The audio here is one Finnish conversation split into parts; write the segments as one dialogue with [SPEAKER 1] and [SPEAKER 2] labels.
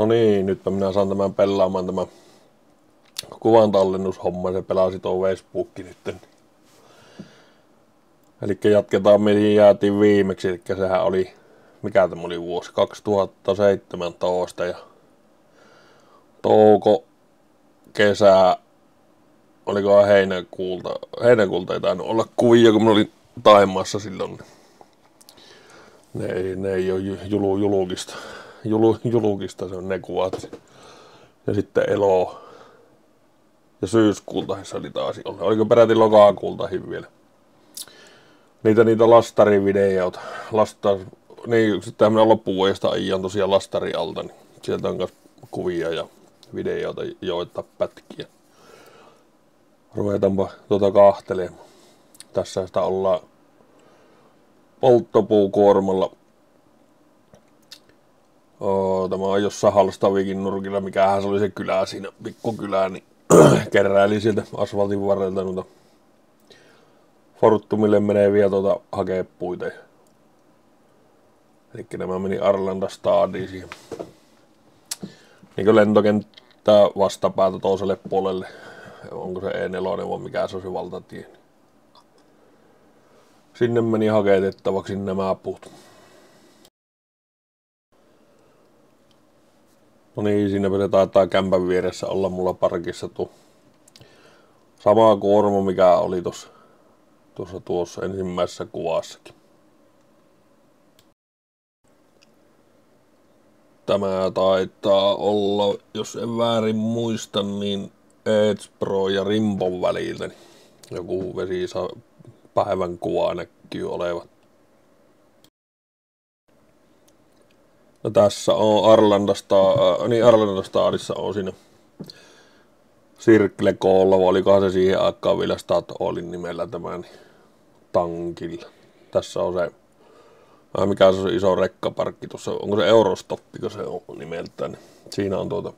[SPEAKER 1] No niin, nyt minä saan tämän pelaamaan tämä kuvan tallennushomma. Se pelasi tuo Facebook nyt. Eli jatketaan mihin jäätiin viimeksi. Eli sehän oli, mikä tämä oli vuosi, 2017 ja touko, kesä, oliko heinäkuulta, heinäkuulta ei tainnut olla kuvia, kun mä olin Taimaassa silloin. Ne ei, ne ei ole julu, julukista. Julu, julukista se on ne kuvat. Ja sitten elo. Ja syyskuulta se oli taas. Oliko peräti lokakuultahin vielä. Niitä niitä lastarivideoita. Lastar, niin, sitten tämmöinen loppuvuodesta ajan tosiaan lastari alta, niin sieltä on myös kuvia ja videoita, joita pätkiä. Ruvetaanpa tuota kahtelemaan. Tässä sitä ollaan polttopuukuormalla. Tämä on jossain Halstavikin nurkilla, mikähän se oli se kylä siinä, pikkukylä, niin keräili sieltä asfaltin varrelta noita Fortumille menee vielä tuota hakepuita. Eli nämä meni Arlanda Stadiin siihen. Niin kuin lentokenttä vastapäätä toiselle puolelle. Onko se E4 vai mikä se on se valtatie. Sinne meni haketettavaksi nämä puut. No niin, siinä se taitaa kämpän vieressä olla mulla parkissa tuo sama kuorma, mikä oli tuossa tuossa, tuossa ensimmäisessä kuvassakin. Tämä taitaa olla, jos en väärin muista, niin Edge Pro ja Rimbon väliltä. Niin joku vesi päivän kuva näkyy olevan. No tässä on Arlandasta, äh, niin Arlandastadissa on siinä Circle Koolla, olikohan se siihen aikaan vielä Stat Allin nimellä tämä niin tankilla. Tässä on se, äh, mikä se on iso rekkaparkki tuossa, onko se Eurostoppi, kun se on nimeltään. Niin siinä on tuota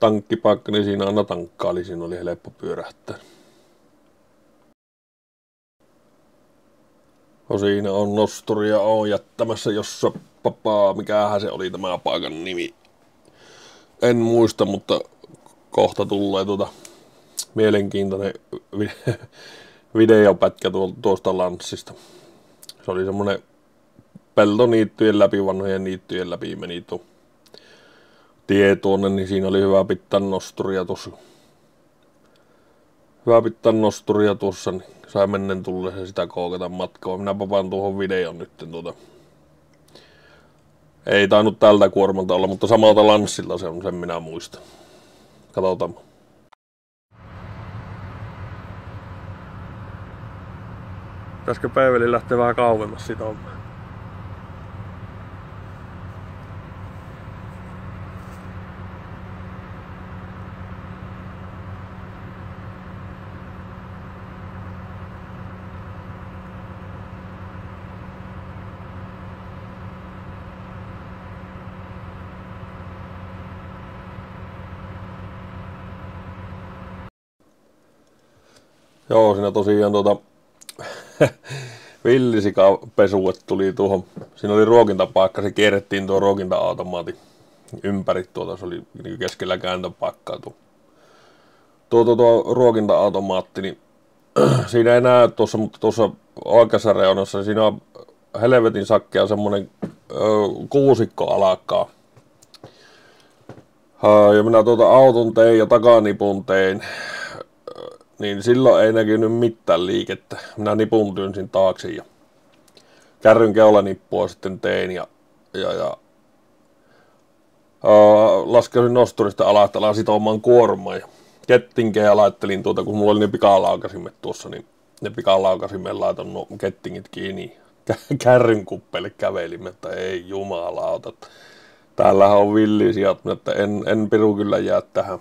[SPEAKER 1] tankkipaikka, niin siinä aina tankkaali, siinä oli helppo pyörähtää. No siinä on nosturia on jättämässä, jossa papaa, mikähän se oli tämä paikan nimi. En muista, mutta kohta tulee tuota mielenkiintoinen videopätkä tuosta lanssista. Se oli semmonen peltoniittyjen läpi, vanhojen niittyjen läpi meni tuo tie tuonne, niin siinä oli hyvä pitää nosturia tuossa. Hyvä pitää nosturia tuossa, niin sai mennen tulle sitä kookata matkaa. Minä papaan tuohon videon nyt tuota. Ei tainnut tältä kuormalta olla, mutta samalta lanssilla se on, sen minä muistan. Katsotaan. Pitäisikö Päiveli lähteä vähän kauemmas sitä hommaa? Joo, siinä tosiaan tuota villisikapesuet tuli tuohon. Siinä oli ruokintapaikka, se kierrettiin tuo ruokinta-automaati ympäri tuota, se oli niin keskellä kääntöpaikkaa tuo. Tuo, tuo, tuo ruokinta-automaatti, niin siinä ei näe tuossa, mutta tuossa oikeassa reunassa, niin siinä on helvetin sakkea semmonen ö, kuusikko alakkaa. Ja minä tuota auton tein ja takanipun tein niin silloin ei näkynyt mitään liikettä. Minä nipun tyynsin taakse ja kärryn keulanippua sitten tein ja, ja, ja laskeudin nosturista alas, että alan sitomaan kuormaa ja kettinkejä laittelin tuota, kun mulla oli ne pikalaukasimet tuossa, niin ne pikalaukasimen laitan no, kettingit kiinni. Kärryn kuppeille kävelimme, että ei jumalauta. Täällähän on villisiat, että en, en piru kyllä jää tähän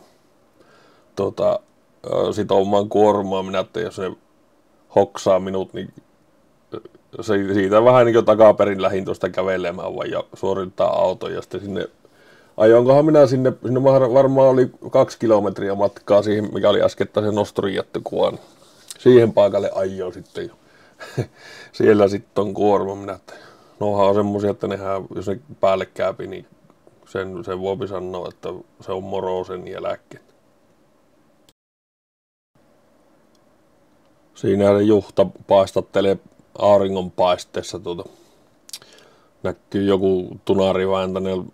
[SPEAKER 1] tota, sitomaan kuormaa. Minä että jos se hoksaa minut, niin se, siitä vähän niin kuin takaperin lähin tuosta kävelemään vai ja suorittaa auto ja sitten sinne ajoinkohan minä sinne, sinne varmaan oli kaksi kilometriä matkaa siihen, mikä oli äskettäisen jättökuvan. Siihen paikalle ajoin sitten jo. Siellä sitten on kuorma, minä että nohan on semmosia, että nehän, jos ne päälle käypi, niin Sen, sen voi sanoa, että se on morosen jälkeen. Siinä Juhta paistattelee auringonpaisteessa tuota. Näkyy joku tunari vääntäneellä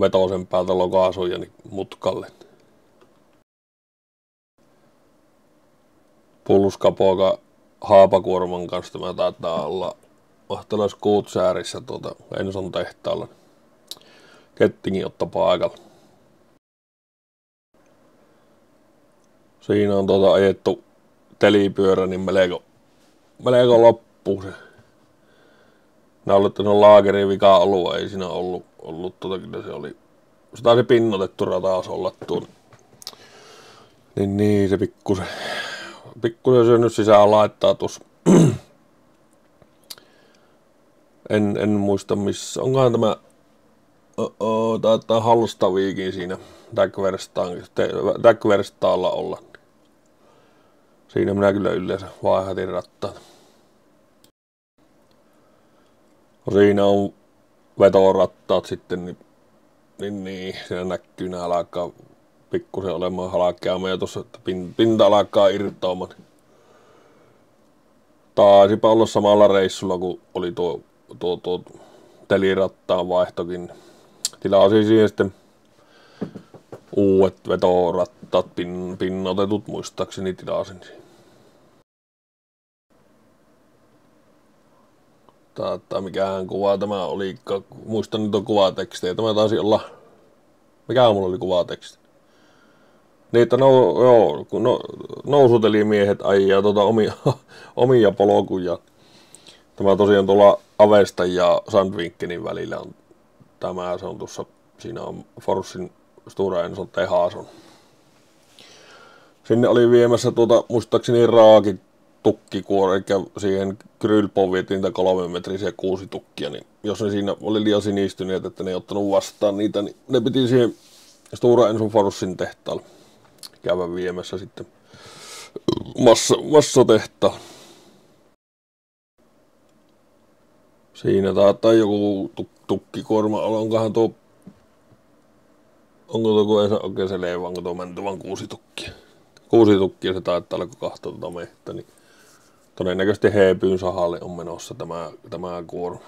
[SPEAKER 1] vetosen päältä lokaasuja niin mutkalle. Pulskapoika haapakuorman kanssa tämä taitaa olla Mahtelais Kuutsäärissä tuota Enson tehtaalla. Kettingin otta paikalla. Siinä on tuota ajettu telipyörä, niin melko, melko loppu se. Se on laakerin vika alue, ei siinä ollut, ollut tota, kyllä se oli, se taisi pinnotettu rataas olla tuon. Niin, niin se pikkusen, pikkusen syönyt sisään laittaa tuossa. en, en muista missä, onkohan tämä taitaa Halstaviikin siinä Dagverstaalla olla. Siinä minä kyllä yleensä vaihdatin rattaat. No siinä on vetorattaat sitten, niin, niin, niin siinä näkyy, nämä alkaa pikkusen olemaan halkeama ja tuossa, että pinta alkaa irtoamaan. Taisipa olla samalla reissulla, kun oli tuo, tuo, tuo telirattaan vaihtokin. Tilasin siihen sitten uudet vetorattaat, pin, pinnotetut muistaakseni tilasin tai mikähän kuva tämä oli, muistan nyt on kuvatekstejä, tämä taisi olla, mikä mulla oli kuvateksti? Että no, joo, kun no, nousuteli miehet ajaa tuota omia, omia polkuja. Tämä tosiaan tuolla Avesta ja Sandvinkenin välillä on tämä, se on tuossa, siinä on Forssin Stura Enson tehas on. Sinne oli tuota, muistaakseni raakit tukkikuori, eli siihen Krylpon vietiin niitä kolme metrisiä kuusi tukkia, niin jos ne siinä oli liian sinistyneet, että ne ei ottanut vastaan niitä, niin ne piti siihen Stora Enson Forssin tehtaalle käydä viemässä sitten massa, massatehtaan. Siinä taitaa joku tukkikuorma olla, onkohan tuo, onko tuo saa oikein selvä, onko tuo menty vaan kuusi tukkia. Kuusi tukkia se taitaa olla, kun kahtoo tuota mehtä, niin Todennäköisesti Heepyyn sahalle on menossa tämä, tämä kuorma.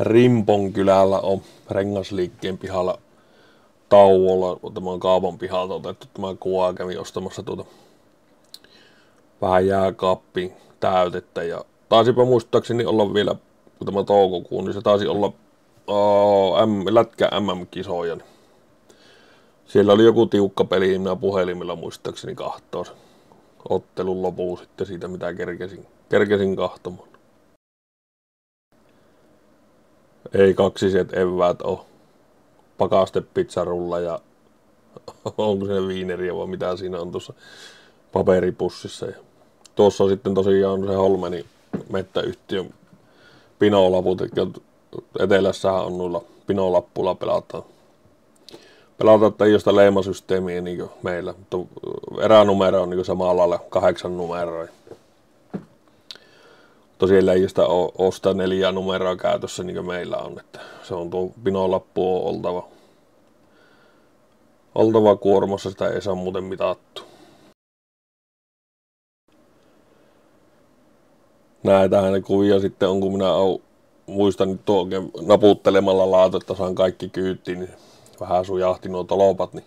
[SPEAKER 1] Rimpon kylällä on rengasliikkeen pihalla tauolla. Tämä on kaavan pihalta otettu tämä kuva. Kävin ostamassa tuota vähän jääkaappiin täytettä. Ja taisipa muistaakseni olla vielä, kun tämä toukokuun, niin se taisi olla M, lätkä MM-kisoja. Siellä oli joku tiukka peli, minä puhelimella muistaakseni kahtoa ottelun lopun sitten siitä, mitä kerkesin, kerkesin kahtomaan. Ei kaksiset eväät ole. Pakaste pizzarulla ja onko se viineriä vai mitä siinä on tuossa paperipussissa. Ja tuossa sitten tosiaan se Holmeni mettäyhtiön pinolaput, etelässähän on noilla pinolappuilla pelataan pelata ei ole leimasysteemiä niin meillä, eränumero on niin samalla lailla kahdeksan numeroa. Tosiaan ei sitä ole sitä neljää numeroa käytössä niin kuin meillä on, että se on tuo pinolappu on oltava, oltava kuormassa, sitä ei saa muuten mitattu. Näitähän ne kuvia sitten on, kun minä olen, muistan tuo naputtelemalla laatu, että saan kaikki kyyttiin, niin vähän sujahti nuo tolopat, niin,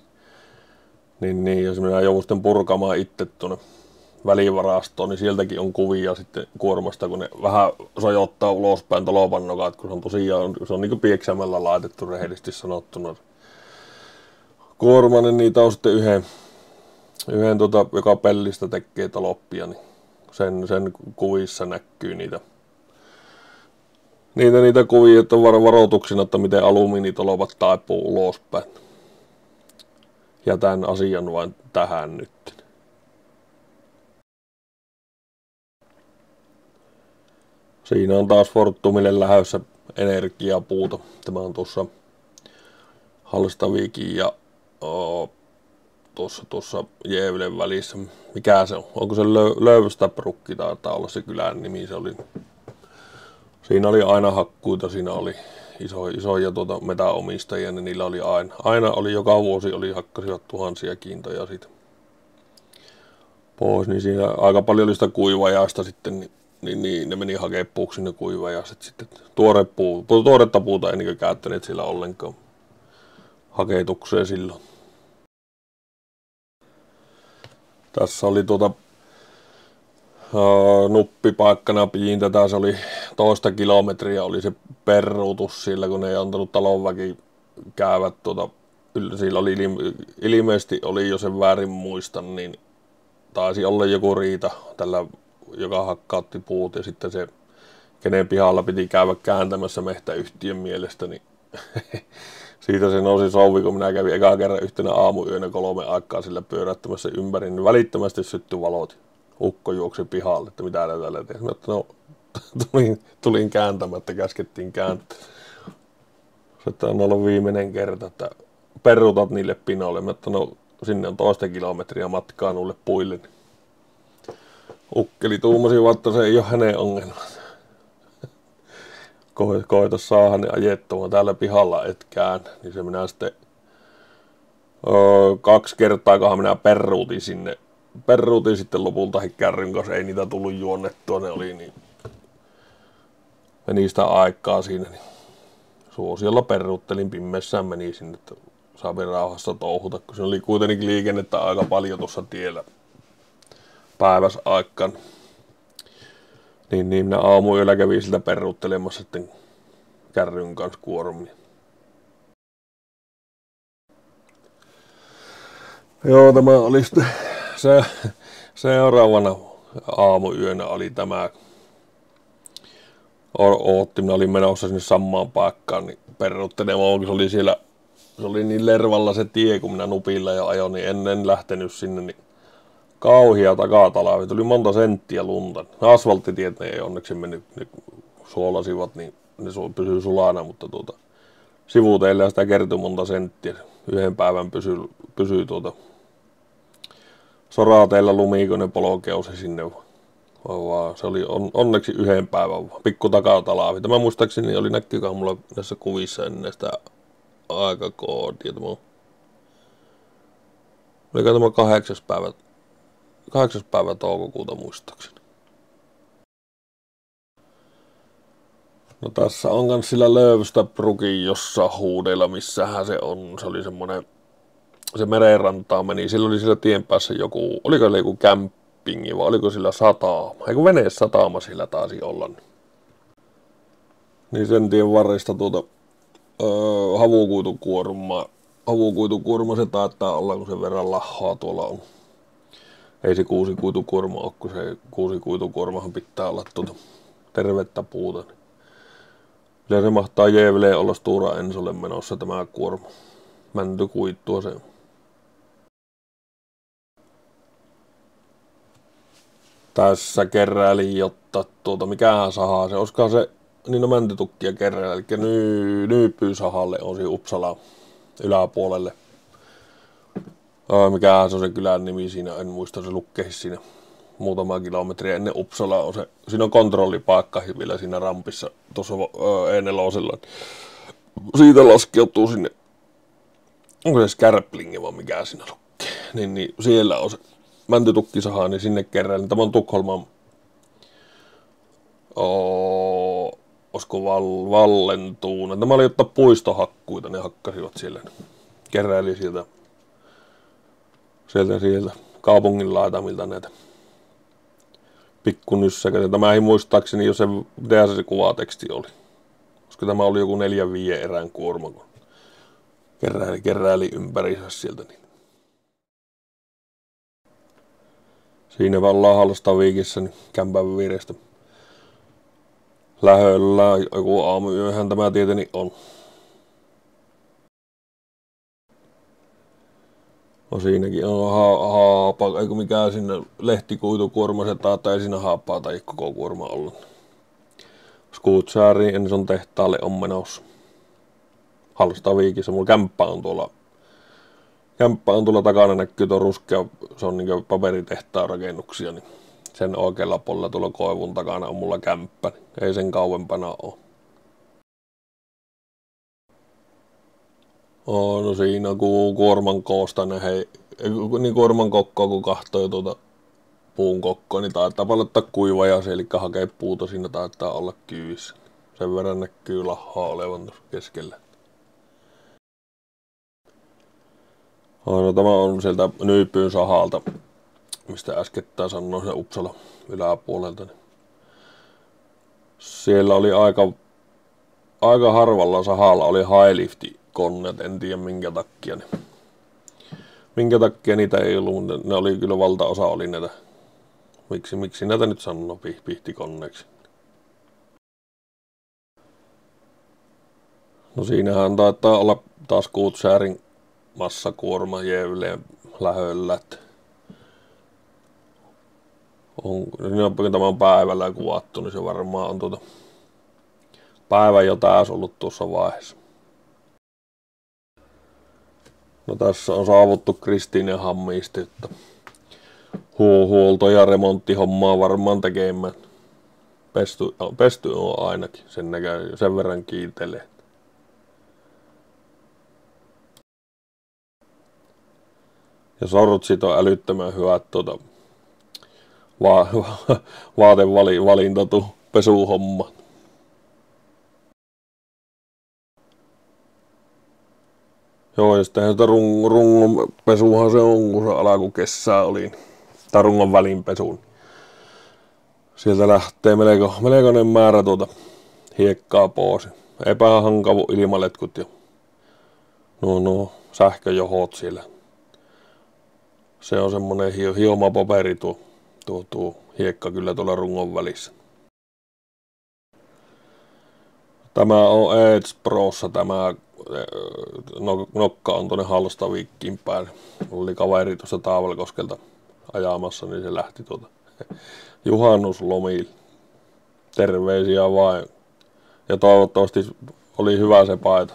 [SPEAKER 1] niin, niin jos minä joudun sitten purkamaan itse tuonne välivarastoon, niin sieltäkin on kuvia sitten kuormasta, kun ne vähän sojottaa ulospäin tolopan nokat, kun se on tosiaan, se on niin pieksämällä laitettu rehellisesti sanottuna. Kuormanen niitä on sitten yhden, yhden tota, joka pellistä tekee taloppia, niin sen, sen kuvissa näkyy niitä niitä, niitä kuvia, että var, varoituksina, että miten alumiinitolovat taipuu ulospäin. Jätän asian vain tähän nyt. Siinä on taas Fortumille lähdössä energiapuuta. Tämä on tuossa Halstavikin ja oh, tuossa, tuossa Jeevlen välissä. Mikä se on? Onko se Lö, Lövstabrukki taitaa olla se kylän nimi? Se oli siinä oli aina hakkuita, siinä oli iso, isoja tuota metäomistajia, niin niillä oli aina, aina oli joka vuosi oli hakkasivat tuhansia kiintoja siitä pois, niin siinä aika paljon oli sitä kuivajasta sitten, niin, niin, niin ne meni hakemaan puuksi ne kuivajaset sitten. Tuore puu, tuoretta puuta ei niin käyttäneet sillä ollenkaan haketukseen silloin. Tässä oli tuota nuppipaikkana piin tätä, se oli toista kilometriä oli se peruutus sillä, kun ei antanut talonväki käyvät tuota, sillä oli ilmeisesti oli jo sen väärin muistan, niin taisi olla joku riita tällä, joka hakkautti puut ja sitten se, kenen pihalla piti käydä kääntämässä mehtäyhtiön mielestä, niin siitä se nousi souvi, kun minä kävin eka kerran yhtenä aamuyönä kolme aikaa sillä pyörättämässä ympäri, niin välittömästi syttyi valot. Ukko juoksi pihalle, että mitä täällä tehdään. No, tulin, tulin kääntämättä, käskettiin kääntää. Sitten on ollut viimeinen kerta, että peruutat niille pinoille. Mä että no, sinne on toista kilometriä matkaa nuille puille. Ukkeli tuumasi, että se ei ole hänen ongelmansa. Ko- koita saada ne ajettua täällä pihalla etkään, niin se minä sitten kaksi kertaa, kun minä peruutin sinne, peruutin sitten lopulta kärryn kanssa, ei niitä tullut juonnettua, ne oli niin, meni sitä aikaa siinä, niin suosiolla peruuttelin pimmessään meni sinne, että saapi rauhassa touhuta, kun se oli kuitenkin liikennettä aika paljon tuossa tiellä päiväs aikaan. Niin, niin minä aamuyöllä kävin siltä peruuttelemassa sitten kärryn kanssa kuormia. Joo, tämä oli sitten se, seuraavana aamuyönä oli tämä Ootti, minä olin menossa sinne samaan paikkaan, niin peruuttelemaan, se oli siellä, se oli niin lervalla se tie, kun minä nupilla ja ajoin, niin ennen lähtenyt sinne, niin kauhia takatalvi, tuli monta senttiä lunta. Asfalttitiet ne ei onneksi mennyt, ne suolasivat, niin ne pysyy sulana, mutta tuota, sivuteillä sitä kertyi monta senttiä. Yhden päivän pysyy, pysyy tuota, sorateilla lumi, kun ne polkeusi sinne. Vaan se oli on, onneksi yhden päivän pikku takatalvi. Tämä muistaakseni oli näkyykään mulla näissä kuvissa ennen sitä aikakoodia. Tämä Oliko tämä kahdeksas päivä, kahdeksas päivä toukokuuta muistaakseni. No tässä on kans sillä löyvystä Brukin jossa huudella, missähän se on. Se oli semmonen, se merenrantaa meni. Sillä oli sillä tien päässä joku, oliko se joku kämppingi vai oliko sillä sataama? Eiku veneen sataama sillä taisi olla. Niin sen tien varresta tuota öö, havukuitukuorma, havukuitukuorma se taitaa olla, kun sen verran lahaa tuolla on. Ei se kuusi kuitukuorma ole, kun se kuusi kuitukuormahan pitää olla tuota tervettä puuta. Niin Kyllä se mahtaa Jeeveleen olla Stura Ensolle menossa tämä kuorma. Mäntykuittua se Tässä keräili, jotta tuota, mikähän sahaa se, olisikohan se, niin mäntytukkia keräili, eli ny, Nyypyysahalle on siinä Uppsala yläpuolelle. Öö, mikähän se on se kylän nimi siinä, en muista se lukee siinä muutama kilometriä ennen Uppsala on se, siinä on kontrollipaikka vielä siinä rampissa tuossa E4. Siitä laskeutuu sinne, onko se Skärplinge vai mikä siinä lukee, niin, niin siellä on se mäntytukkisaha, niin sinne kerran. Tämä on Tukholman, oh, olisiko val, Vallentuuna. Tämä oli ottaa puistohakkuita, ne hakkasivat siellä. Keräili sieltä, sieltä, sieltä kaupungin laitamilta näitä pikkunyssäkäinen. Tämä ei muistaakseni jo se, mitä se kuvateksti oli. Koska tämä oli joku neljän viiden erän kuorma, kun keräili, keräili ympärissä sieltä. Niin. Siinä vaan Lahallasta viikissä niin kämpän virestä lähöllä joku aamuyöhän tämä tieteni on. No siinäkin on ha- haapa, eikö mikään sinne lehtikuitukuorma, se tai ei siinä haappaa tai koko kuorma olla. Skuutsaari Enson tehtaalle on menossa. Halstaviikissä, mulla kämppä on tuolla kämppä on tuolla takana näkyy tuo ruskea, se on niin paperitehtaan rakennuksia, niin sen oikealla puolella tuolla koivun takana on mulla kämppä. Ei sen kauempana ole. Oh, no siinä kun kuorman koosta ne hei, niin kuorman kokkoa kun kahtoo tuota puun kokkoa, niin taitaa palottaa kuiva ja eli hakee puuta siinä taitaa olla kyyvissä. Sen verran näkyy lahaa olevan tuossa keskellä. No, tämä on sieltä Nyypyyn sahalta, mistä äskettäin sanoin se Uppsala yläpuolelta. Niin siellä oli aika, aika harvalla sahalla oli highlifti koneet, en tiedä minkä takia. Niin. Minkä takia niitä ei ollut, mutta ne oli kyllä valtaosa oli näitä. Miksi, miksi näitä nyt sanoo pihtikonneeksi? No siinähän taitaa olla taas Kuutsäärin massakuorma Jevleen lähöllä. On, niin tämä on päivällä kuvattu, niin se varmaan on tuota päivä jo taas ollut tuossa vaiheessa. No tässä on saavuttu Kristiinen Hammiisti, että hu- huolto- ja remonttihommaa varmaan tekemään. Pesty, pesty on ainakin, sen, näkee, sen verran kiitelee. Ja sortsit on älyttömän hyvät tuota, va- va- vaatevalinta tu pesuhomma. Joo, ja sitten sitä rung, rungon pesuhan se on, kun se alkukessää oli. Tai rungon välinpesuun. Sieltä lähtee melko, melkoinen määrä tuota hiekkaa pois. Epähankavu ilmaletkut ja no, no, sähköjohot siellä se on semmoinen hioma paperi tuo, tuo, tuo hiekka kyllä tuolla rungon välissä. Tämä on Edge Prossa tämä no, nokka on tuonne Halstavikkiin päin. Oli kaveri tuossa Taavelkoskelta ajamassa, niin se lähti tuota juhannuslomiin. Terveisiä vain. Ja toivottavasti oli hyvä se paita.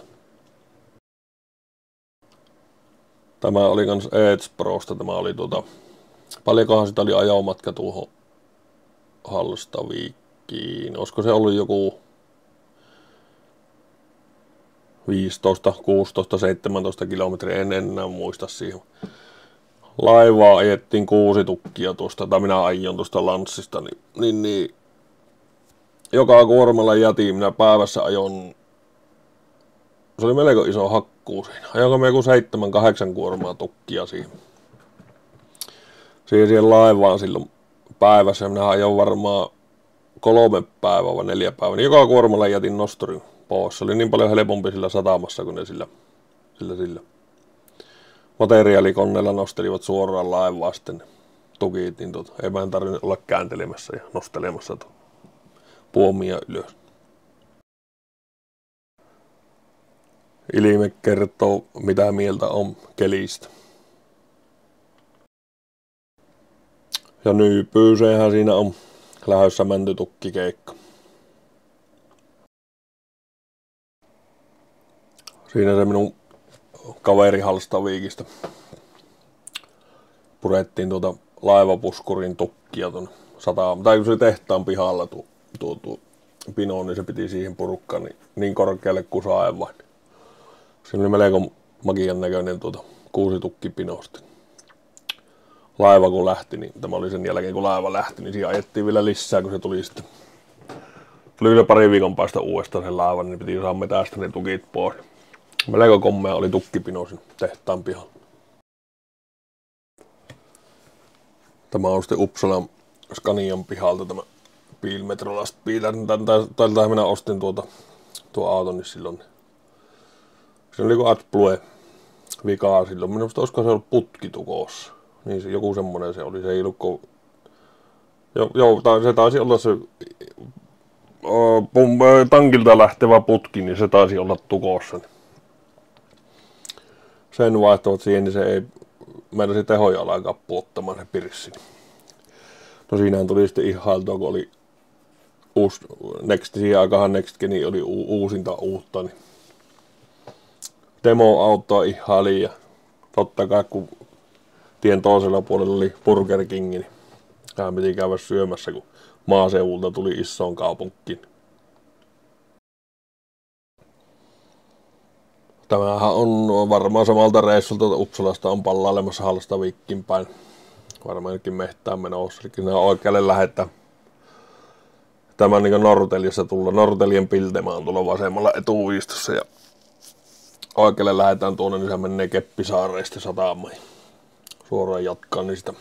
[SPEAKER 1] Tämä oli kans Edge Prosta, tämä oli tuota, paljonkohan sitä oli ajomatka tuohon Halstaviikkiin. Olisiko se ollut joku 15, 16, 17 kilometriä, en enää muista siihen. Laivaa ajettiin kuusi tukkia tuosta, tai minä aion tuosta lanssista, niin, niin, niin joka kuormalla jätin, minä päivässä ajon, se oli melko iso hakkuu siinä. Ajonko me joku seitsemän, kahdeksan kuormaa tukkia siihen. Siihen, siihen laivaan silloin päivässä, minä ajoin varmaan kolme päivää vai neljä päivää, niin joka kuormalla jätin nostorin pois. Se oli niin paljon helpompi sillä satamassa kuin ne sillä, sillä, sillä. materiaalikoneella nostelivat suoraan laivaa sitten tukit, niin tuota, ei vähän tarvinnut olla kääntelemässä ja nostelemassa tuota puomia ylös. Ilme kertoo, mitä mieltä on kelistä. Ja nyypyyseenhän siinä on lähdössä mäntytukkikeikka. Siinä se minun kaveri Halstaviikista. Purettiin tuota laivapuskurin tukkia tuon sataan, tai kun se tehtaan pihalla tuo, tuo, tuo pino, niin se piti siihen purukkaan niin, niin korkealle kuin saa vain. Se oli melko magian näköinen tuota kuusi tukkipinosti. Laiva kun lähti, niin tämä oli sen jälkeen kun laiva lähti, niin siinä ajettiin vielä lisää, kun se tuli sitten. Tuli vielä pari viikon päästä uudestaan sen laivan, niin piti saada metästä ne tukit pois. Melko kommea oli tukkipino sen tehtaan pihalla. Tämä on sitten Uppsalan Scanian pihalta tämä Piilmetrolast Piiler. Tältä minä ostin tuota, tuo auto, niin silloin se oli kuin AdBlue vikaa silloin. Minusta olisiko se ollut putkitukossa. Niin se, joku semmonen se oli. Se ei ollut ko... Joo, joo se taisi olla se pum, tankilta lähtevä putki, niin se taisi olla tukossa sen vaihtavat siihen, niin se ei mennä tehoja alkaa puottamaan se pirssi. No siinähän tuli sitten ihailtua, kun oli uusi, Next, siihen aikaan Next Geni oli u, uusinta uutta, niin demo-autoa ihaili ja totta kai kun tien toisella puolella oli Burger King, niin Tämä piti käydä syömässä, kun maaseudulta tuli isoon kaupunkiin. Tämähän on varmaan samalta reissulta Uppsalasta on pallailemassa viikkin päin. Varmaan ainakin mehtään menossa. Eli nämä oikealle lähettää tämä niin Norteliassa tulla. Nortelien piltemä on tuolla vasemmalla etuviistossa ja oikealle lähdetään tuonne, niin se menee Keppisaareista satamaan. Suoraan jatkaa niin sitä.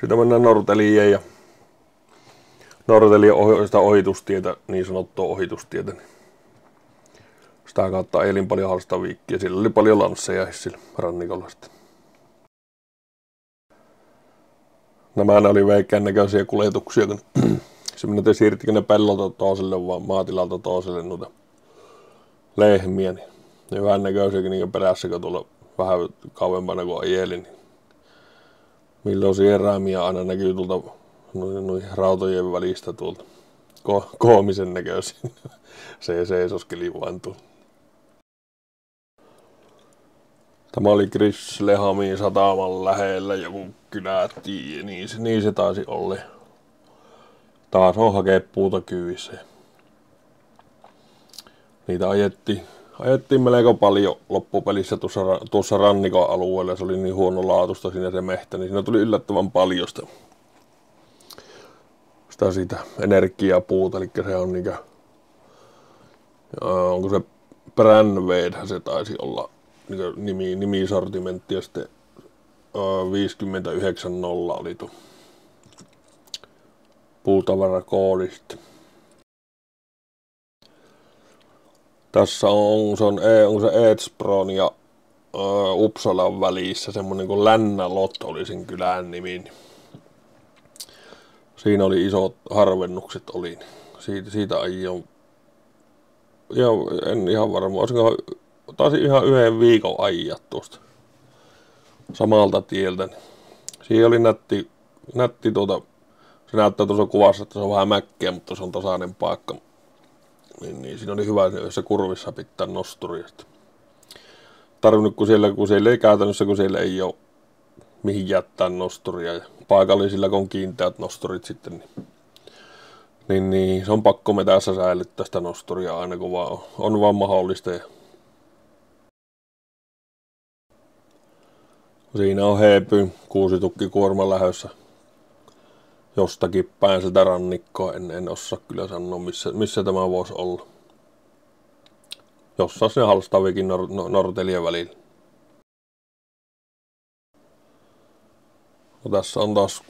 [SPEAKER 1] Siitä mennään Norteliin ja Nortelien ohi, sitä ohitustietä, niin sanottua ohitustietä. Niin sitä kautta elin paljon Halstaviikkiä. Sillä oli paljon lansseja sillä rannikolla sitten. Nämä oli veikään näköisiä kuljetuksia, kun se minä siirtikö ne pellolta toiselle vaan maatilalta toiselle noita lehmiä, niin ne vähän näköisiäkin niin perässä, kun tuolla vähän kauempana kuin ajeli, niin milloin sieräämiä aina näkyy tuolta noin, noin rautojen välistä tuolta ko- koomisen näköisiä. se seisoskeli vaan tuolla. Tämä oli Chris Lehamin sataman lähellä joku kylätti, niin se, niin se taisi olla. Taas on hakea puuta kyvissä. Niitä ajettiin, ajettiin melko paljon loppupelissä tuossa, tuossa rannikon alueella. Se oli niin huono laatusta siinä se mehtä, niin siinä tuli yllättävän paljon sitä, sitä siitä energiapuuta. Eli se on niinkö, onko se Brandweedhän se taisi olla niin nimi, nimisortimentti ja sitten uh, 590 oli tuo puutavarakoodista. Tässä on, se on, e, on se Edspron ja uh, Uppsalan välissä semmonen kuin Lännälot oli sen kylän nimi. Siinä oli isot harvennukset oli. Siitä, siitä aion. Ja en ihan varma, olisiko taisin ihan yhden viikon ajaa tuosta samalta tieltä. Siinä oli nätti, nätti tuota, se näyttää tuossa kuvassa, että se on vähän mäkkeä, mutta se on tasainen paikka. Niin, niin siinä oli hyvä se kurvissa pitää nosturia. Tarvinnut, kun siellä, kun siellä ei käytännössä, kun siellä ei ole mihin jättää nosturia. Ja paikallisilla, kun on kiinteät nosturit sitten, niin, niin, niin se on pakko me tässä säilyttää sitä nosturia aina kun vaan on, on vaan mahdollista. Ja Siinä on heepy, kuusi tukki kuorma lähössä jostakin päin sitä rannikkoa. En, en osaa kyllä sanoa, missä, missä tämä voisi olla. Jossain se Halstavikin nor, no, Nortelien välillä. No, tässä on taas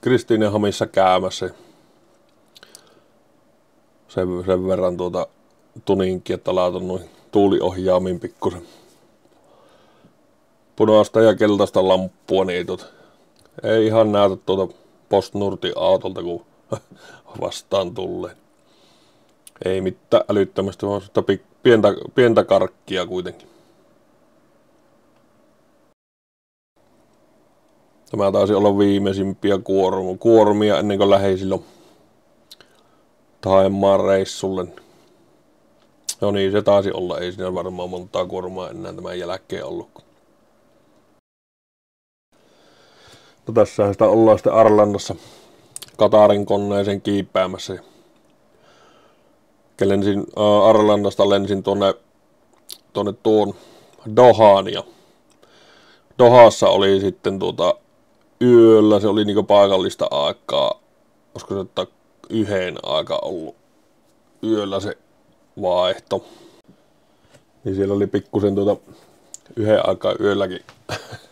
[SPEAKER 1] Kristiine Hamissa käymässä. Sen, sen verran tuota tuninki, että laitan noin tuuliohjaamin pikkusen punaista ja keltaista lamppua niitut. Ei ihan näytä tuota postnurti autolta, kun vastaan tulee. Ei mitään älyttömästi, vaan pientä, pientä karkkia kuitenkin. Tämä taisi olla viimeisimpiä kuormia, kuormia ennen kuin lähdin silloin Taimaan reissulle. No niin, se taisi olla. Ei siinä varmaan montaa kuormaa enää tämän jälkeen ollut. No tässä sitä ollaan sitten Arlandassa Katarin koneeseen kiipäämässä. Lensin, äh, Arlandasta lensin tuonne, tuonne tuon Dohaan ja Dohassa oli sitten tuota yöllä, se oli niinku paikallista aikaa, koska se että yhden aika ollut yöllä se vaihto. Niin siellä oli pikkusen tuota yhden aikaa yölläkin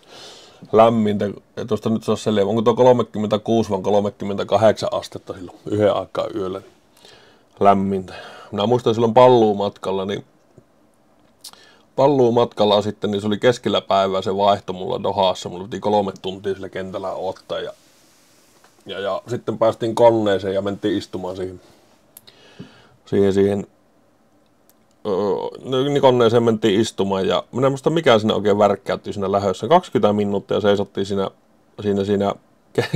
[SPEAKER 1] lämmintä. Tuosta nyt saa selvä, onko tuo 36 vai 38 astetta silloin yhden aikaa yöllä lämmintä. Minä muistan silloin palluun matkalla, niin palluun matkalla sitten, niin se oli keskellä päivää se vaihto mulla Dohassa. Mulla piti kolme tuntia sillä kentällä ottaa ja, ja, ja sitten päästiin koneeseen ja mentiin istumaan siihen, siihen, siihen koneeseen mentiin istumaan ja minä en muista mikä siinä oikein värkkäytti siinä lähössä. 20 minuuttia seisottiin siinä, siinä, siinä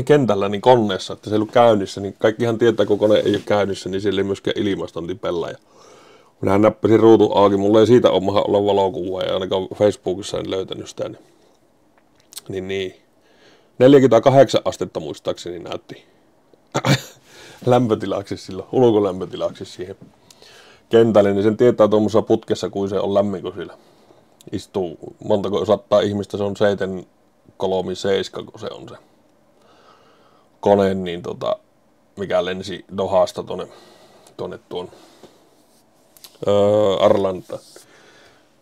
[SPEAKER 1] kentällä niin koneessa, että se ei ollut käynnissä, niin kaikkihan tietää, kun kone ei ole käynnissä, niin siellä ei myöskään ilmastointipella. Ja minähän näppäsin ruutu auki, mulla ei siitä ole olla valokuvaa ja ainakaan Facebookissa en löytänyt sitä. Niin, niin, niin. 48 astetta muistaakseni näytti lämpötilaksi silloin, ulkolämpötilaksi siihen kentälle, niin sen tietää tuommoisessa putkessa, kuin se on lämmin, kun siellä istuu montako sattaa ihmistä, se on 737, kun se on se kone, niin tota, mikä lensi Dohasta tuonne, tuonne tuon öö, Arlanta.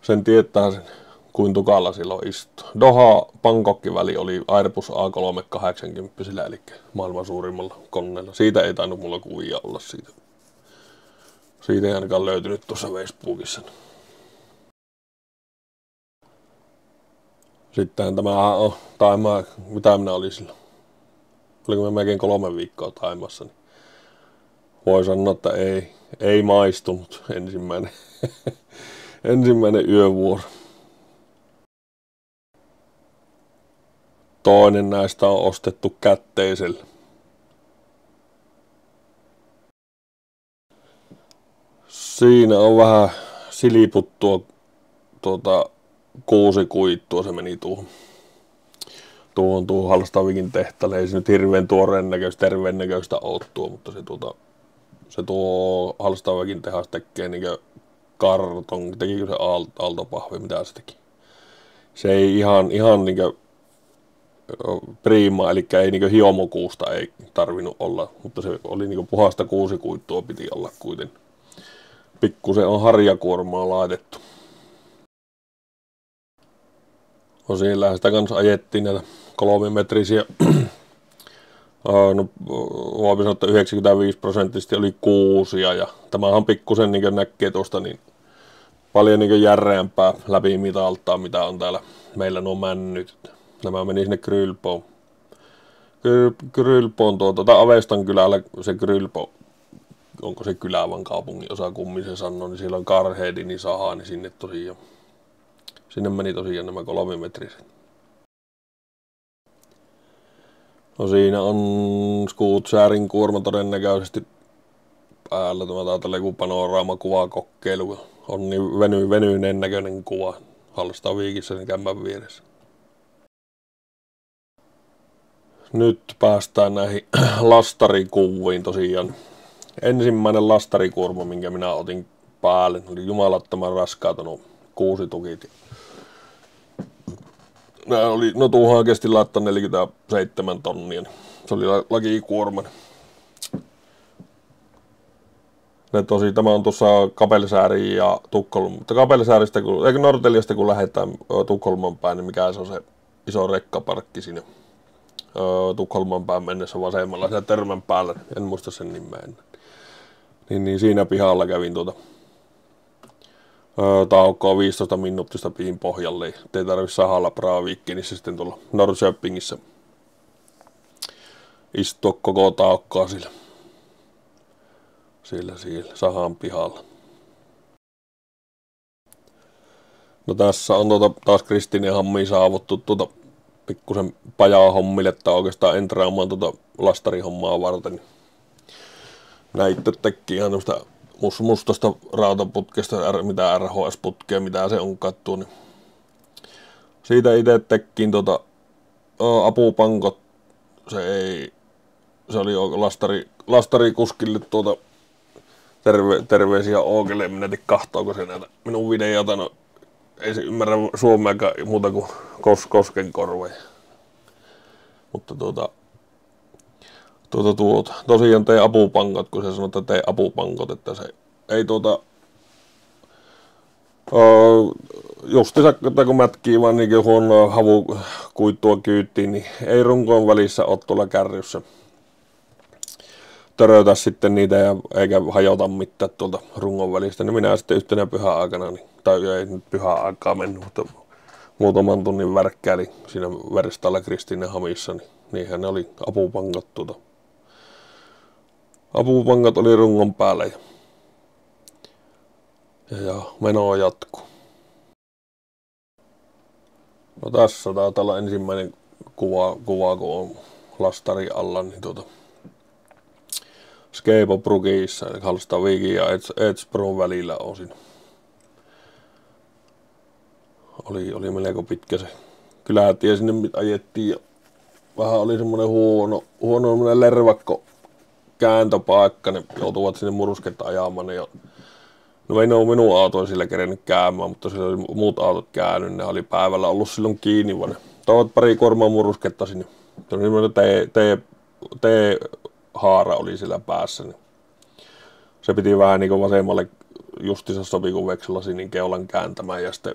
[SPEAKER 1] Sen tietää sen, kuin tukalla silloin istuu. Doha Bangkokki väli oli Airbus A380, eli maailman suurimmalla koneella. Siitä ei tainnut mulla kuvia olla siitä. Siitä ei ainakaan löytynyt tuossa Facebookissa. Sitten tämä on Taima, mitä minä olin silloin. Oliko me melkein kolme viikkoa Taimassa, niin voi sanoa, että ei, ei maistunut ensimmäinen, ensimmäinen yövuoro. Toinen näistä on ostettu kätteisellä. Siinä on vähän siliputtua tuota, kuusi kuittua, se meni tuohon tuohon, tuohon Halstavikin tehtaalle. Ei se nyt hirveän tuoreen näköistä, terveen näköistä tuo, mutta se, tuota, se tuo Halstavikin tehas tekee niin karton, tekikö se aaltopahvi, mitä se teki. Se ei ihan, ihan niin priima, eli ei niin hiomokuusta ei tarvinnut olla, mutta se oli niin puhasta kuusikuittua piti olla kuitenkin. Pikkusen on harjakuormaa laitettu. No siellä sitä kanssa ajettiin näitä kolmimetrisiä, no, voi sanoa, että 95 prosenttisesti oli kuusia ja tämähän pikkusen niin näkee tuosta niin paljon niin järeämpää läpimitaltaa, mitä on täällä meillä nuo männyt. Nämä meni sinne Krylpoon. Krylpoon tuota, tai Avestan kylällä se Krylpo, onko se kylä vaan kaupungin osa, kummin se sanoo, niin siellä on Karheedi, niin sahaa, niin sinne tosiaan Sinne meni tosiaan nämä kolmimetriset. No siinä on Scootsarin kuorma todennäköisesti päällä. Tämä taitaa joku panoraama kuvakokeilu. On niin veny, venyyneen näköinen kuva. Halstaa viikissä sen kämmän vieressä. Nyt päästään näihin lastarikuviin tosiaan. Ensimmäinen lastarikuorma, minkä minä otin päälle, oli jumalattoman raskaata nuo kuusitukit nämä oli, no tuohon oikeasti laittaa 47 tonnia, niin se oli lakikuorman. Ne tosi, tämä on tuossa Kapelsääri ja Tukholm, mutta Kapelsääristä, kun, eikö Norteliasta kun lähdetään Tukholman päin, niin mikä se on se iso rekkaparkki siinä? Tukholman päin mennessä vasemmalla, siellä Törmän päällä, en muista sen nimeä Niin, niin siinä pihalla kävin tuota taukkoa 15 minuuttista piin pohjalle. Ei tarvitse sahalla Braavikkinissä sitten tuolla Norrköpingissä istua koko taukkoa sillä, sillä, sillä sahan pihalla. No tässä on tuota, taas Kristini Hammi saavuttu tuota pikkusen pajaa hommille, että oikeastaan entraamaan tuota lastarihommaa varten. Näitä teki ihan mustasta rautaputkesta, mitä RHS-putkea, mitä se on kattu, niin siitä itse tekin tota, apupankot, se ei, se oli lastari, lastarikuskille tuota, terve, terveisiä Ookelle, minä tiedä kahtoako se näitä minun videota, no ei se ymmärrä suomea muuta kuin kos, kosken korveja. Mutta tuota, tuota, tuota, tosiaan tee apupankot, kun se sanoo, että tee apupankot, että se ei tuota, Uh, just että kun mätkii vaan niin huonoa havukuittua kyyttiin, niin ei runkoon välissä ole tuolla kärryssä törötä sitten niitä ja eikä hajota mitään tuolta rungon välistä. Niin minä sitten yhtenä pyhä aikana, niin, tai ei nyt pyhä aikaa mennyt, mutta muutaman tunnin värkkäili siinä verstalla Kristiinen Hamissa, niin niinhän ne oli apupankat tuota apupankat oli rungon päällä ja, ja, meno jatkuu. No tässä taitaa olla ensimmäinen kuva, kuva kun on lastari alla, niin tuota, Skeipo Brugissa, eli Halstavikin ja Edsbron välillä on siinä. Oli, oli melko pitkä se kylätie sinne, mitä ajettiin ja vähän oli semmoinen huono, huono lervakko kääntöpaikka, ne joutuvat sinne murusketta ajamaan. Ja no ei ne ole minun autoja sillä kerennyt käymään, mutta sillä oli muut autot käynyt, ne oli päivällä ollut silloin kiinni, vaan ne toivat pari kormaa murusketta sinne. Se oli semmoinen T-haara oli sillä päässä, niin se piti vähän niin kuin vasemmalle justiinsa sopi kun vekselasi, niin keulan kääntämään ja sitten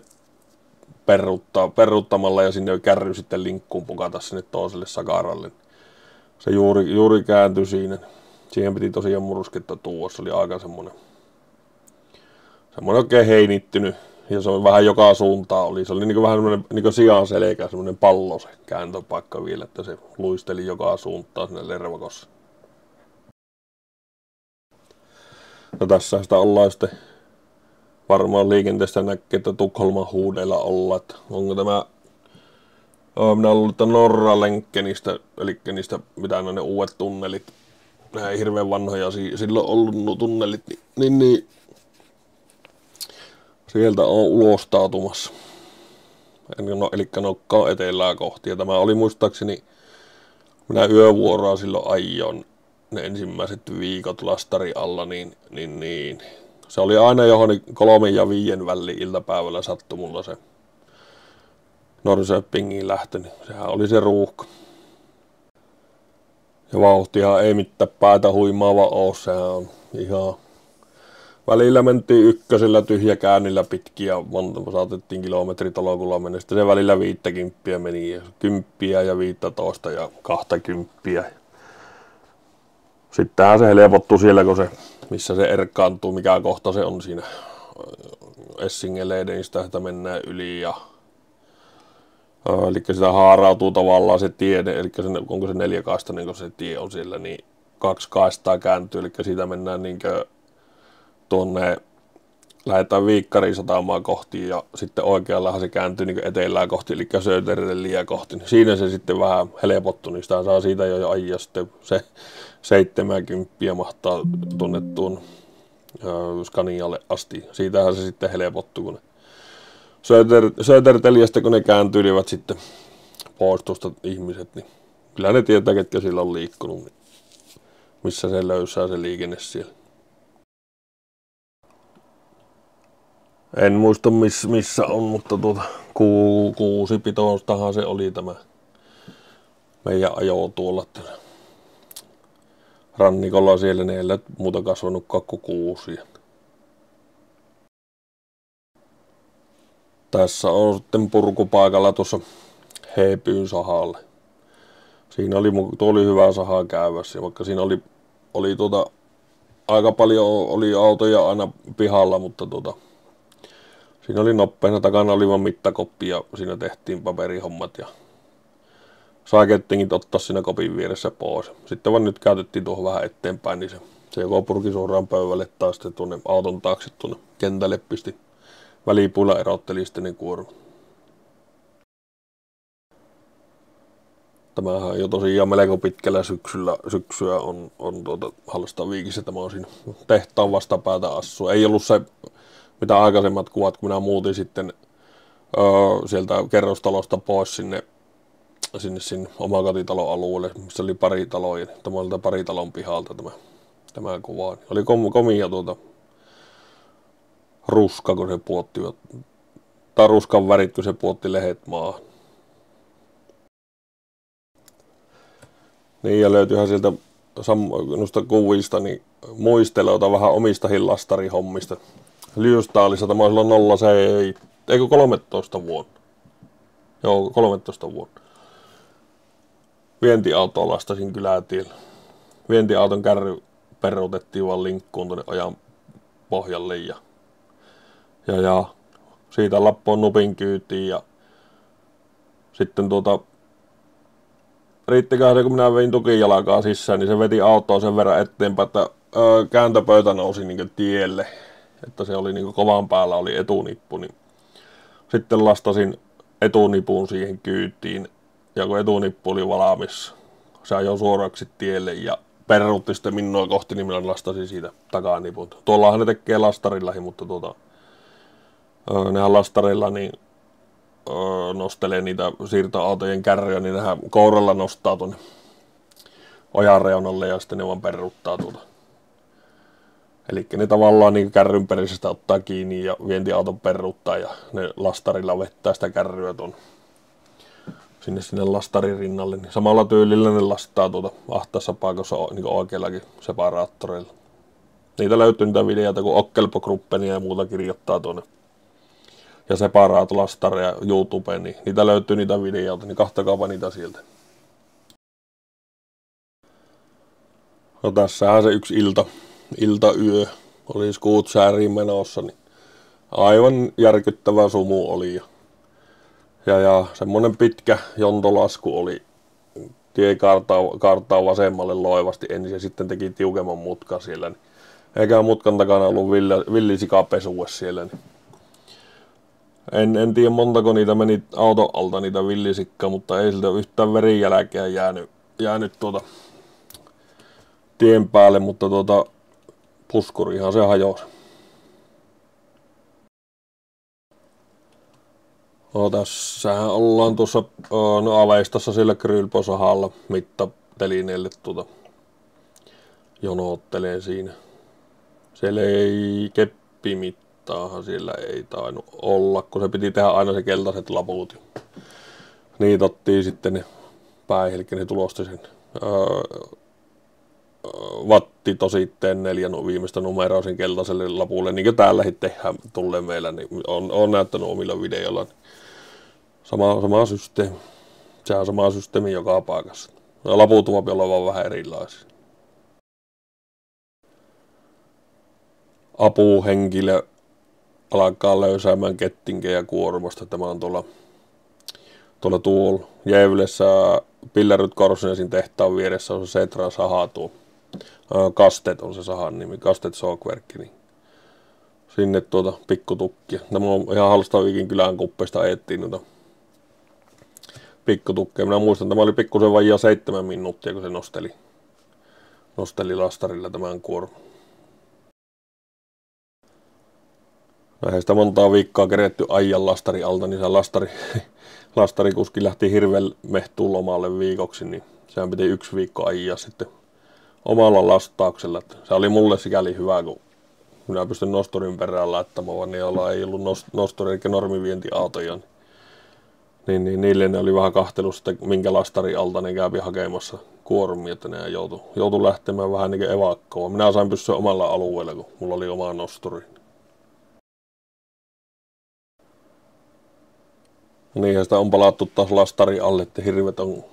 [SPEAKER 1] peruttaa, peruttamalla ja sinne kärry sitten linkkuun pukata sinne toiselle sakaralle. Se juuri, juuri kääntyi siinä. Siihen piti tosiaan murusketta tuoda. Se oli aika semmoinen, semmoinen oikein heinittynyt. Ja se oli vähän joka suuntaan oli. Se oli niin vähän semmoinen niin sijaan selkä, semmoinen pallo se kääntöpaikka vielä, että se luisteli joka suuntaan sinne lervakossa. No tässä sitä ollaan sitten varmaan liikenteestä näkee, että Tukholman huudeilla ollaan. Että onko tämä minä olen ollut Norra Lenkkenistä, eli niistä, mitä ne uudet tunnelit, nämä hirveän vanhoja, silloin ollut tunnelit, niin, niin, niin sieltä on ulostautumassa. No, eli nokkaa etelää kohti. Ja tämä oli muistaakseni, minä yövuoroa silloin aion ne ensimmäiset viikot lastari alla, niin, niin, niin se oli aina johon kolmen ja viien väliin iltapäivällä sattui mulla se Norrköpingiin lähtenyt. Sehän oli se ruuhka. Ja vauhtia ei mitään päätä huimaava oo, sehän on ihan... Välillä mentiin ykkösellä tyhjäkäännillä pitkiä, saatettiin kilometritolokulla mennä. Sitten se välillä viittäkymppiä meni, ja kymppiä ja viittätoista ja kahta kymppiä. Sittenhän se helpottui siellä, kun se, missä se erkkaantuu, mikä kohta se on siinä Essingeleiden, sitä mennään yli ja Eli sitä haarautuu tavallaan se tie, eli se, onko se neljä kaista, niin se tie on siellä, niin kaksi kaistaa kääntyy, eli siitä mennään niin tuonne, lähdetään Viikkariin satamaan kohti ja sitten oikeallahan se kääntyy niin etelään kohti, eli Söderliä kohti. Siinä se sitten vähän helpottu, niin sitä saa siitä jo ajaa sitten se 70 mahtaa tuonne tuon Scanialle asti. Siitähän se sitten helpottuu, kun Söder, Söderteliästä, kun ne kääntyilivät sitten pois tuosta ihmiset, niin kyllä ne tietää, ketkä sillä on liikkunut, niin missä se löysää se liikenne siellä. En muista miss, missä on, mutta tuota, ku, kuusi pitoustahan se oli tämä meidän ajo tuolla. Rannikolla siellä ne ei muuta kasvanut kakku kuusi. Tässä on sitten purkupaikalla tuossa Heepyyn sahalle. Siinä oli, oli hyvä saha käyvässä, vaikka siinä oli, oli tuota, aika paljon oli autoja aina pihalla, mutta tuota, siinä oli nopeana takana oli vain mittakoppi ja siinä tehtiin paperihommat ja sai kettingit ottaa siinä kopin vieressä pois. Sitten vaan nyt käytettiin tuohon vähän eteenpäin, niin se, se joko purki suoraan pöydälle tai sitten tuonne auton taakse tuonne kentälle pisti välipuilla erotteli sitten ne kuormat. Tämähän jo tosiaan melko pitkällä syksyllä, syksyä on, on tuota viikissä. Tämä on siinä tehtaan vastapäätä assu. Ei ollut se, mitä aikaisemmat kuvat, kun minä muutin sitten öö, sieltä kerrostalosta pois sinne, sinne, sinne omakotitalon alueelle, missä oli pari taloja. Tämä oli pari talon pihalta tämä, tämä kuva. Oli kom, komia tuota ruska, kun se puotti, tai ruskan värit, kun se puotti lehet maahan. Niin, ja löytyyhän sieltä noista kuvista niin muisteluita vähän omista hillastarihommista. Lyystaalissa tämä on silloin 0, se ei, eikö 13 vuonna? Joo, 13 vuonna. Vientiauto lastasin kylätiellä. Vientiauton kärry peruutettiin vaan linkkuun tuonne ajan pohjalle ja ja, ja siitä lappoon nupin kyytiin ja sitten tuota riittikää se, kun minä vein tukijalakaa sisään, niin se veti autoa sen verran eteenpäin, että öö, kääntöpöytä nousi niin tielle, että se oli niin kovan päällä oli etunippu, niin sitten lastasin etunipun siihen kyytiin, ja kun etunippu oli valmis, se ajoi suoraksi tielle ja peruutti sitten minua kohti, niin minä lastasin siitä takanipun. Tuollahan ne tekee lastarillakin, mutta tuota, nehän lastarilla, niin nostelee niitä siirtoautojen kärryjä, niin nehän kouralla nostaa tuonne ojan reunalle ja sitten ne vaan perruttaa tuota. Eli ne tavallaan niin kärryn perisestä ottaa kiinni ja vientiauton perruttaa ja ne lastarilla vettää sitä kärryä tuon sinne sinne lastarin rinnalle. Niin samalla tyylillä ne lastaa tuota ahtaassa paikassa niin oikeallakin separaattoreilla. Niitä löytyy niitä videoita, kun Okkelpo Gruppenia ja muuta kirjoittaa tuonne ja separaat lastareja YouTubeen, niin niitä löytyy niitä videoita, niin kahtakaapa niitä sieltä. No tässähän se yksi ilta, iltayö oli Scootsääriin menossa, niin aivan järkyttävä sumu oli. Ja, ja, ja semmonen pitkä jontolasku oli tie kartaa, kartaa vasemmalle loivasti ensin ja sitten teki tiukemman mutkan siellä. Niin eikä mutkan takana ollut villi, villisikapesue siellä. Niin en, en tiedä montako niitä meni auto alta niitä villisikkaa, mutta ei siltä yhtään verijälkeä jäänyt, jäänyt tuota tien päälle, mutta tuota puskurihan se hajosi. No, tässähän ollaan tuossa no, aveistossa sillä Krylposahalla mittatelineelle tuota jonoottelee siinä. Siellä ei keppimittaahan siellä ei tainnut olla, kun se piti tehdä aina se keltaiset laput. Niitottiin sitten ne päihin, eli ne tulosti sen öö, vatti tositteen neljän viimeistä numeroa sen keltaiselle lapulle, niin kuin täälläkin tehdään tulee meillä, niin on, on näyttänyt omilla videoilla. Sama, sama systeemi. Sehän on sama systeemi joka paikassa. Laput voi olla vaan vähän erilaisia. Apuhenkilö alkaa löysäämään kettinkejä kuormasta. Tämä on tuolla, tuolla tuolla Jäylässä Pilleryt Korsinesin tehtaan vieressä on se Setra saha tuo. Kastet on se sahan nimi, Kastet Sokverkki. Niin sinne tuota pikkutukkia. Nämä on ihan Halstavikin kylän kuppeista ajettiin noita pikkutukkeja. Minä muistan, tämä oli pikkusen vajaa seitsemän minuuttia, kun se nosteli, nosteli lastarilla tämän kuorman. Eihän sitä montaa viikkoa keretty ajan lastari alta, niin se lastari, lastarikuski lähti hirveän mehtuun lomalle viikoksi, niin sehän piti yksi viikko ajaa sitten omalla lastauksella. Se oli mulle sikäli hyvä, kun minä pystyn nosturin perään laittamaan, vaan niillä ei ollut nosturi eikä normivientiautoja. Niin, niin, niin, niille ne oli vähän kahtelu sitten, minkä lastari alta ne kävi hakemassa kuormia, että ne joutui, joutui lähtemään vähän niin kuin evakkoon. Minä sain pysyä omalla alueella, kun mulla oli oma nosturi. Niin, ja sitä on palattu taas lastari alle, että hirvet on,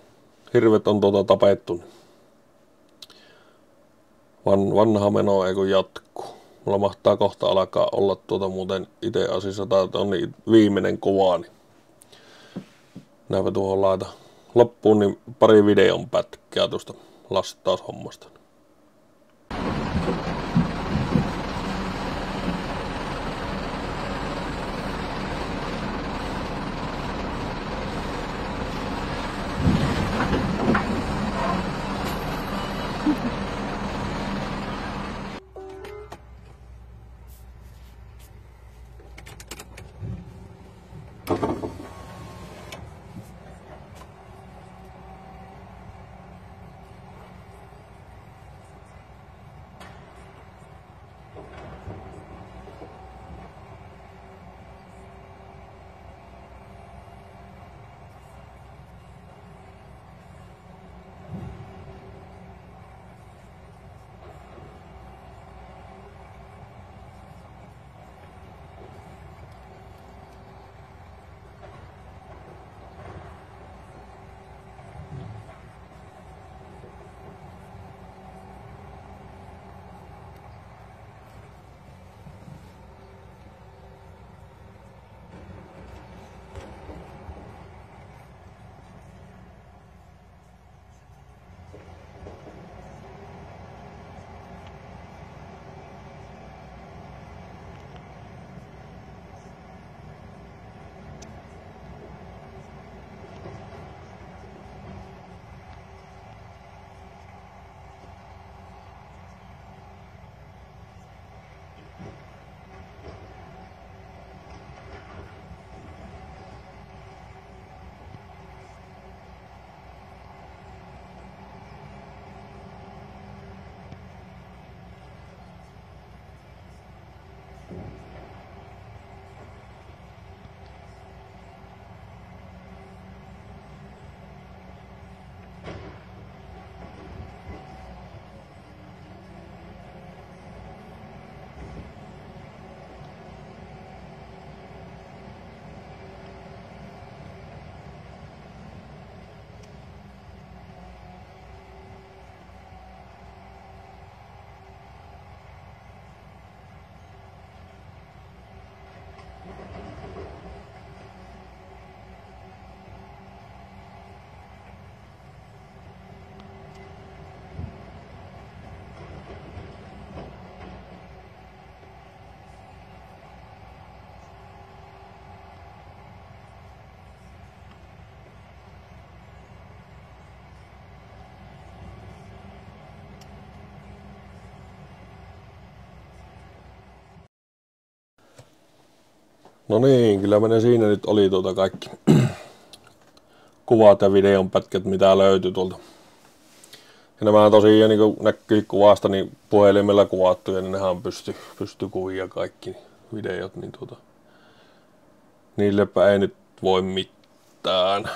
[SPEAKER 1] hirvet on tuota tapettu. Van, vanha meno ei kun jatkuu. Mulla mahtaa kohta alkaa olla tuota muuten itse asiassa, tai on niin viimeinen kuva, niin näinpä tuohon laita loppuun, niin pari videon pätkää tuosta lastaushommasta. No niin, kyllä ne siinä nyt oli tuota kaikki kuvat ja videon pätkät, mitä löytyi tuolta. Ja nämä tosiaan niin kuin näkyy kuvasta, niin puhelimella kuvattuja, niin nehän pysty, pysty kuvia kaikki videot, niin tuota, niillepä ei nyt voi mitään.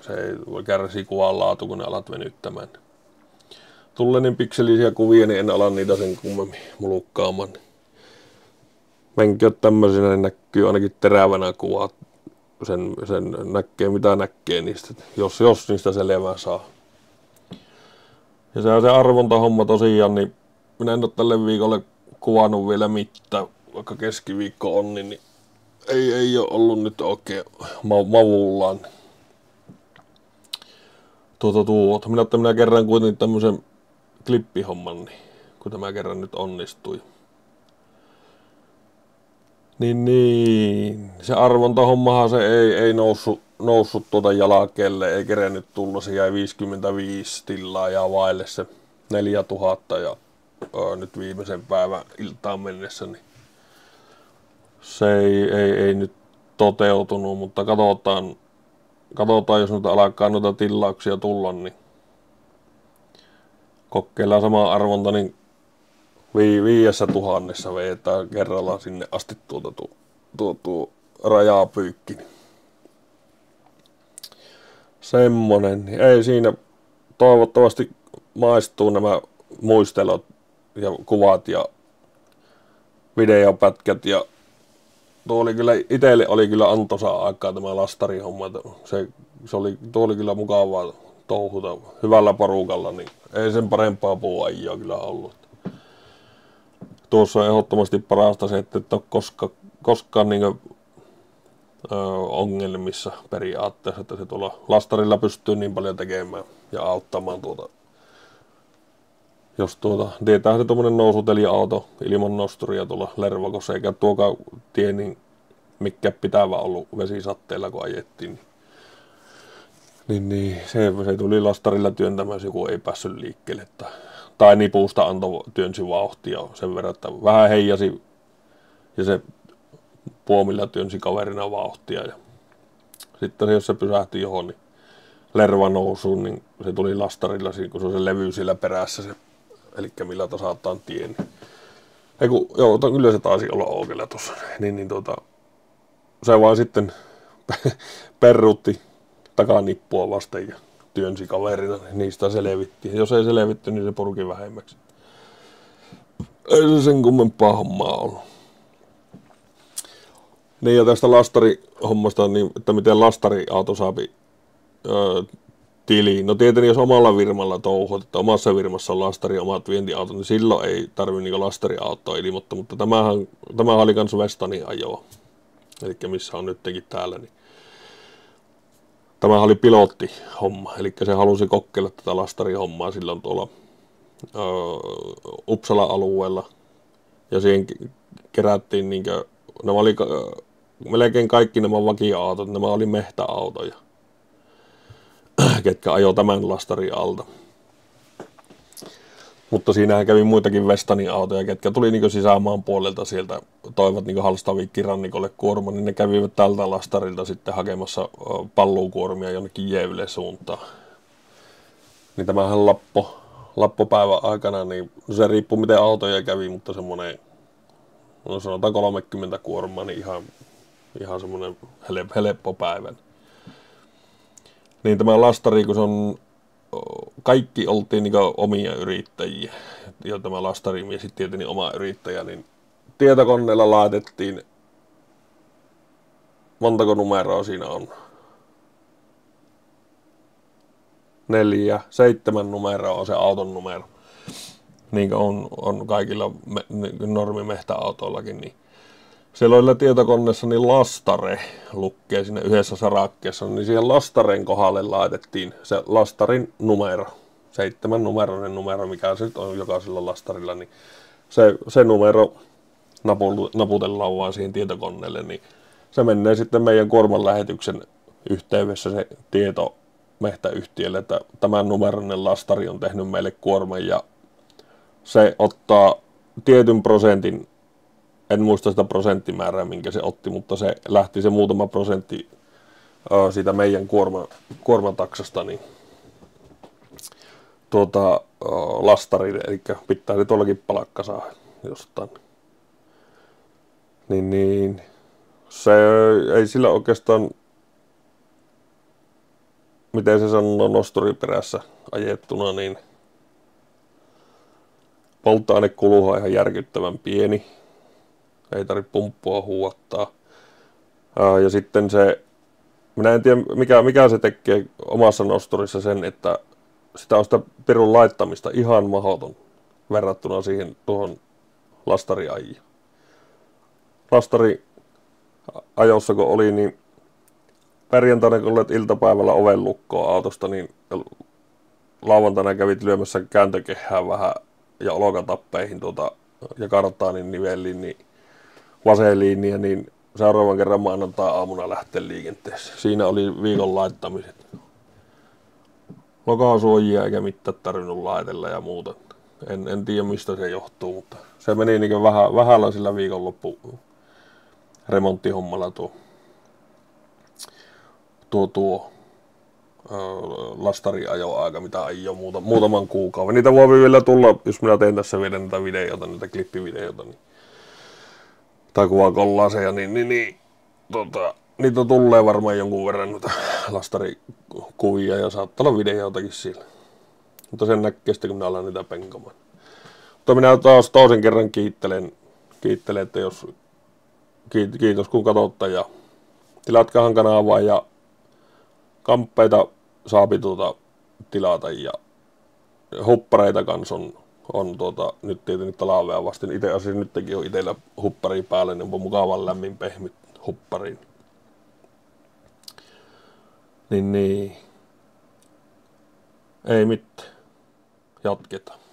[SPEAKER 1] Se ei kärsi kuvan laatu, kun ne alat venyttämään. Tulee niin pikselisiä kuvia, niin en ala niitä sen kummemmin mulukkaamaan menkö tämmöisenä, niin näkyy ainakin terävänä kuvat. Sen, sen näkee mitä näkee niistä, jos, jos niistä selvää saa. Ja se on se arvontahomma tosiaan, niin minä en ole tälle viikolle kuvannut vielä mitään, vaikka keskiviikko on, niin, niin ei, ei ole ollut nyt oikein ma- mavullaan. Tuota, tuota. Minä, minä kerran kuitenkin tämmöisen klippihomman, niin kun tämä kerran nyt onnistui. Niin, niin. Se arvontahommahan se ei, ei noussut, noussut tuota jalakelle, ei kerennyt tulla, se jäi 55 tilaa ja vaille se 4000 ja ö, nyt viimeisen päivän iltaan mennessä, niin se ei, ei, ei nyt toteutunut, mutta katsotaan, katsotaan jos nyt alkaa noita tilauksia tulla, niin kokeillaan sama arvonta, niin vi, tuhannessa vetää kerralla sinne asti tuota tuo, tuo, tuo rajapyykki. Semmonen. Ei siinä toivottavasti maistuu nämä muistelot ja kuvat ja videopätkät ja tuo oli kyllä, itselle oli kyllä antoisa aikaa tämä lastarihomma. Se, se oli, tuo oli kyllä mukavaa touhuta hyvällä porukalla, niin ei sen parempaa puuajia kyllä ollut tuossa on ehdottomasti parasta se, että et ole koska, koskaan niin kuin, ö, ongelmissa periaatteessa, että se tuolla lastarilla pystyy niin paljon tekemään ja auttamaan tuota. Jos tuota, tietää se tuommoinen nousuteliauto ilman nosturia tuolla Lervakossa, eikä tuokaan tie niin mikä pitävä ollut vesisatteella, kun ajettiin. Niin, niin, niin se, se tuli lastarilla työntämään, joku ei päässyt liikkeelle. Että tai nipusta antoi työnsi vauhtia sen verran, että vähän heijasi ja se puomilla työnsi kaverina vauhtia. Ja sitten jos se pysähtyi johon, niin lerva nousuun, niin se tuli lastarilla, kun se on se levy siellä perässä, se, eli millä tasataan tie. Niin. Ei kun, joo, kyllä se taisi olla Ookella tuossa. Niin, niin tuota, se vaan sitten perrutti takanippua vasten ja työnsi kaverina, niin niistä selvittiin. Jos ei selvitty, niin se purki vähemmäksi. Ei se sen kummempaa hommaa ollut. Niin ja tästä lastarihommasta, niin että miten lastariauto saapi öö, tiliin. No tietenkin jos omalla virmalla touhut, että omassa virmassa on lastari omat vientiautot, niin silloin ei tarvi niin lastariautoa ilmoittaa, mutta tämähän, tämä oli kans Vestani ajoa. Eli missä on nytkin täällä, niin tämä oli pilottihomma, eli se halusi kokeilla tätä lastarihommaa silloin tuolla ö, Uppsala-alueella. Ja siihen kerättiin, niin kuin, nämä oli melkein kaikki nämä vakio-autot, nämä oli mehtäautoja, ketkä ajo tämän lastarin alta. Mutta siinähän kävi muitakin Vestanin autoja, ketkä tuli niin sisämaan puolelta sieltä, toivat niin Halstaviikki rannikolle kuorma, niin ne kävivät tältä lastarilta sitten hakemassa palluukuormia jonnekin Jeville suuntaan. Niin tämähän lappo, lappopäivän aikana, niin se riippuu miten autoja kävi, mutta semmoinen no sanotaan 30 kuormaa, niin ihan, ihan semmoinen helppo päivä. Niin tämä lastari, kun se on, kaikki oltiin niin omia yrittäjiä, ja tämä lastarimies sitten tietenkin oma yrittäjä, niin tietokoneella laitettiin, montako numeroa siinä on? Neljä, seitsemän numeroa on se auton numero. Niin kuin on, on kaikilla me, normimehtäautoillakin, niin siellä oli tietokoneessa niin lastare lukkee sinne yhdessä sarakkeessa, niin siihen lastaren kohdalle laitettiin se lastarin numero, seitsemän numeroinen numero, mikä se nyt on jokaisella lastarilla, niin se, se numero naputellaan vaan siihen tietokoneelle, niin se menee sitten meidän kuorman lähetyksen yhteydessä se tieto mehtäyhtiölle, että tämän numeroinen lastari on tehnyt meille kuorman. Ja se ottaa tietyn prosentin, en muista sitä prosenttimäärää, minkä se otti, mutta se lähti se muutama prosentti siitä meidän kuorma, kuormataksasta niin tuota, lastari, eli pitää se tuollakin palakka saa jostain. Niin, niin. Se ei sillä oikeastaan, miten se sanoo, nosturiperässä ajettuna, niin polttoainekuluhan on ihan järkyttävän pieni. Ei tarvitse pumppua huuattaa. Ja sitten se, minä en tiedä mikä, mikä se tekee omassa nosturissa sen, että sitä on sitä pirun laittamista ihan mahdoton verrattuna siihen tuohon lastariajiin lastari ajossa kun oli, niin perjantaina kun olet iltapäivällä oven lukkoa autosta, niin lauantaina kävit lyömässä kääntökehää vähän ja olokatappeihin tuota, ja kartaanin nivelliin, niin vaseliinia, niin seuraavan kerran maanantai aamuna lähtee liikenteessä. Siinä oli viikon laittamiset. Lokasuojia eikä mitään tarvinnut laitella ja muuta. En, en tiedä mistä se johtuu, mutta se meni niin vähän, vähällä sillä viikonloppu remonttihommalla tuo, tuo, tuo lastariajoaika, mitä ajo muuta, muutaman kuukauden. Niitä voi vielä tulla, jos minä teen tässä vielä näitä videoita, niitä klippivideoita, niin, tai kuvakollaaseja, niin, niin, niin tota, niitä tulee varmaan jonkun verran noita lastarikuvia ja saattaa olla videoitakin siellä. Mutta sen näkee sitten, kun minä alan niitä penkomaan. Mutta minä taas toisen kerran kiittelen, kiittelen että jos kiitos kun katsotte ja tilatkahan kanavaa ja kamppeita saapi tuota tilata ja huppareita kanssa on, on tuota, nyt tietenkin talvea vasten. Itse asiassa nytkin on itsellä huppari päälle, niin on mukavan lämmin pehmyt huppariin. Niin, niin. Ei mitään. Jatketaan.